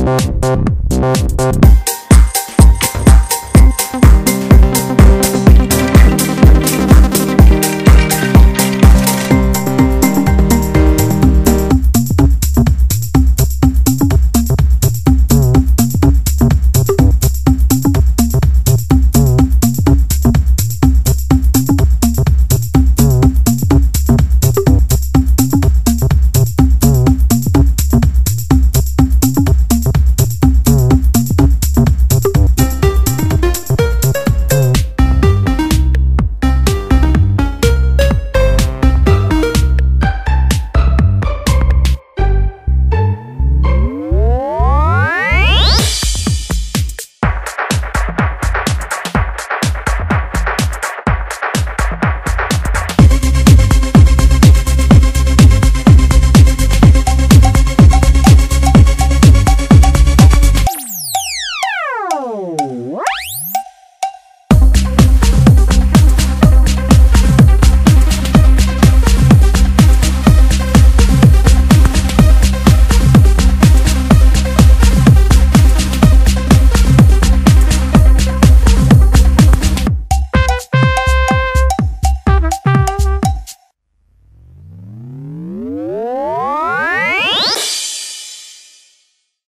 Bye.